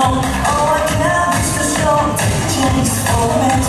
Oh, All I can is to show. Takes for me